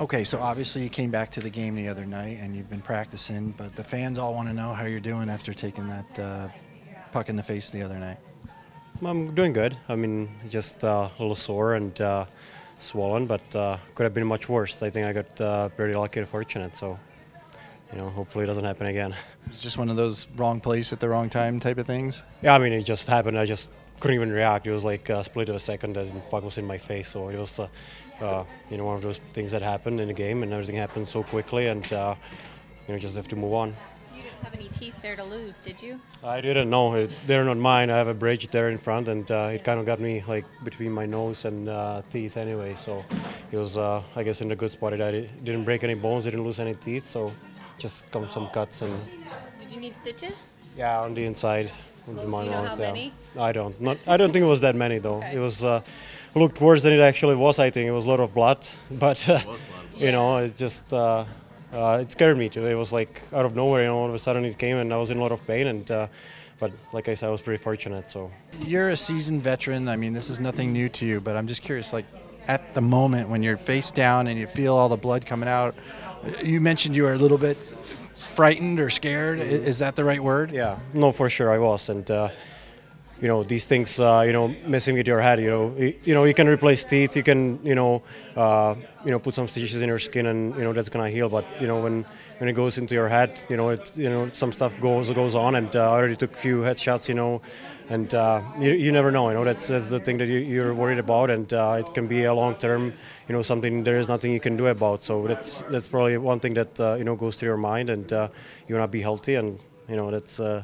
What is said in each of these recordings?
Okay, so obviously you came back to the game the other night and you've been practicing, but the fans all want to know how you're doing after taking that uh, puck in the face the other night. I'm doing good. I mean, just uh, a little sore and uh, swollen, but uh, could have been much worse. I think I got uh, pretty lucky and fortunate, so you know, hopefully it doesn't happen again. It's just one of those wrong place at the wrong time type of things. yeah, I mean, it just happened. I just couldn't even react. It was like a split of a second, and the puck was in my face. So it was, uh, uh, you know, one of those things that happened in the game, and everything happened so quickly, and uh, you know, just have to move on. You didn't have any teeth there to lose, did you? I didn't know. It, they're not mine. I have a bridge there in front, and uh, it kind of got me like between my nose and uh, teeth anyway. So it was, uh, I guess, in a good spot. It I didn't break any bones, didn't lose any teeth, so just come some cuts and Did you need stitches? yeah, on the inside. of Do you know mouth, how yeah. many? I don't. Not. I don't think it was that many though. Okay. It was uh, looked worse than it actually was. I think it was a lot of blood, but uh, you know, it just. Uh, uh, it scared me too. It was like out of nowhere, you know. All of a sudden, it came, and I was in a lot of pain. And uh, but like I said, I was pretty fortunate. So You're a seasoned veteran. I mean, this is nothing new to you, but I'm just curious, like at the moment when you're face down and you feel all the blood coming out, you mentioned you were a little bit frightened or scared. I- Is that the right word? Yeah, no, for sure I was, and uh, you know these things, uh, you know, messing with your head. You know, you, you know, you can replace teeth, you can, you know, uh, you know, put some stitches in your skin, and you know that's gonna heal. But you know, when when it goes into your head, you know, it's you know some stuff goes goes on, and uh, I already took a few headshots, you know. And uh, you, you never know, you know. That's, that's the thing that you, you're worried about, and uh, it can be a long term, you know, something there is nothing you can do about. So that's that's probably one thing that uh, you know goes through your mind, and uh, you wanna be healthy, and you know that's uh,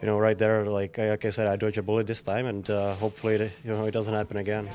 you know, right there, like like I said, I dodged a bullet this time, and uh, hopefully, it, you know, it doesn't happen again.